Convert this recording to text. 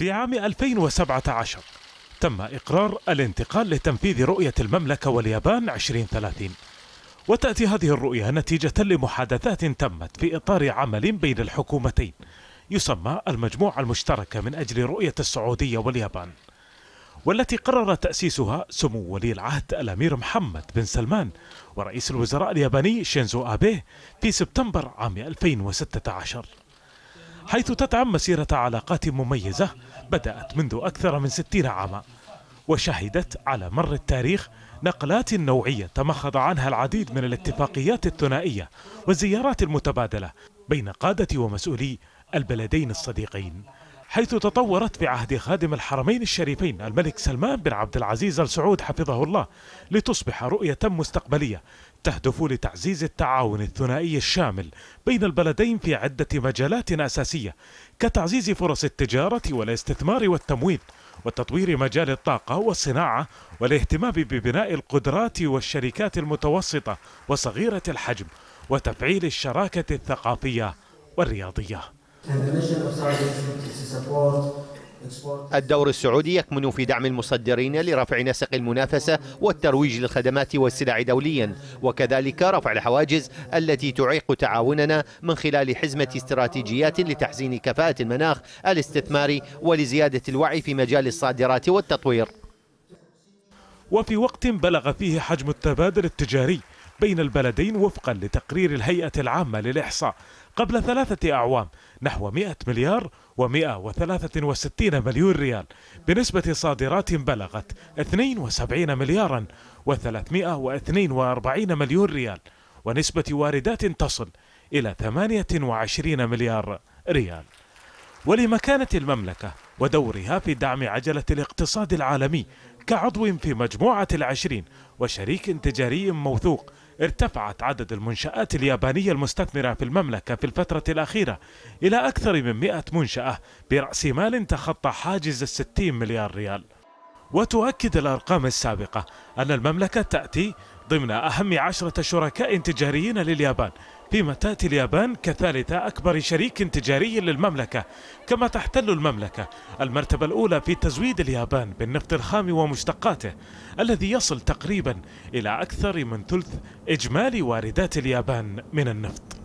في عام 2017 تم إقرار الانتقال لتنفيذ رؤية المملكة واليابان 2030 وتأتي هذه الرؤية نتيجة لمحادثات تمت في إطار عمل بين الحكومتين يسمى المجموعة المشتركة من أجل رؤية السعودية واليابان والتي قرر تأسيسها سمو ولي العهد الأمير محمد بن سلمان ورئيس الوزراء الياباني شينزو آبيه في سبتمبر عام 2016 حيث تدعم مسيرة علاقات مميزة بدأت منذ أكثر من ستين عاما وشهدت على مر التاريخ نقلات نوعية تمخض عنها العديد من الاتفاقيات الثنائية والزيارات المتبادلة بين قادة ومسؤولي البلدين الصديقين. حيث تطورت في عهد خادم الحرمين الشريفين الملك سلمان بن عبد العزيز آل سعود حفظه الله لتصبح رؤية مستقبلية تهدف لتعزيز التعاون الثنائي الشامل بين البلدين في عدة مجالات أساسية كتعزيز فرص التجارة والاستثمار والتمويل وتطوير مجال الطاقة والصناعة والاهتمام ببناء القدرات والشركات المتوسطة وصغيرة الحجم وتفعيل الشراكة الثقافية والرياضية. الدور السعودي يكمن في دعم المصدرين لرفع نسق المنافسة والترويج للخدمات والسلع دوليا وكذلك رفع الحواجز التي تعيق تعاوننا من خلال حزمة استراتيجيات لتحسين كفاءة المناخ الاستثماري ولزيادة الوعي في مجال الصادرات والتطوير. وفي وقت بلغ فيه حجم التبادل التجاري بين البلدين وفقا لتقرير الهيئة العامة للإحصاء. قبل ثلاثة أعوام نحو 100 مليار و163 مليون ريال. بنسبة صادرات بلغت 72 مليارا و342 مليون ريال. ونسبة واردات تصل إلى 28 مليار ريال. ولمكانة المملكة ودورها في دعم عجلة الاقتصاد العالمي كعضو في مجموعة العشرين وشريك تجاري موثوق ارتفعت عدد المنشآت اليابانية المستثمرة في المملكة في الفترة الأخيرة إلى أكثر من 100 منشأة برأس مال تخطى حاجز الستين مليار ريال. وتؤكد الأرقام السابقة أن المملكة تأتي ضمن أهم عشرة شركاء تجاريين لليابان فيما تأتي اليابان كثالث أكبر شريك تجاري للمملكة كما تحتل المملكة المرتبة الأولى في تزويد اليابان بالنفط الخام ومشتقاته الذي يصل تقريبا إلى أكثر من ثلث إجمالي واردات اليابان من النفط.